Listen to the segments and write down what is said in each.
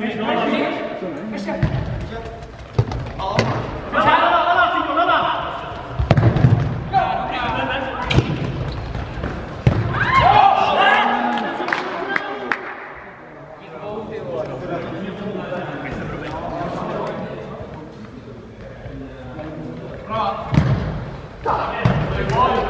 没事，没事，没事。好，来吧，来吧，来吧，进球了嘛！来来来！好，来！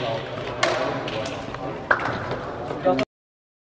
Bye.